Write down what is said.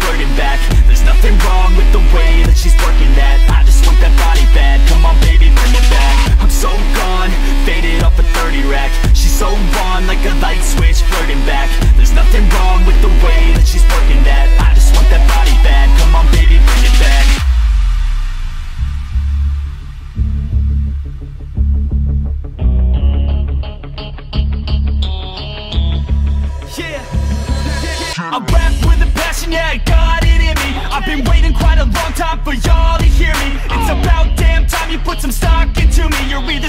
Flirting back. There's nothing wrong with the way that she's working that. I I rap with a passion, yeah, I got it in me. I've been waiting quite a long time for y'all to hear me. It's about damn time you put some stock into me. You're either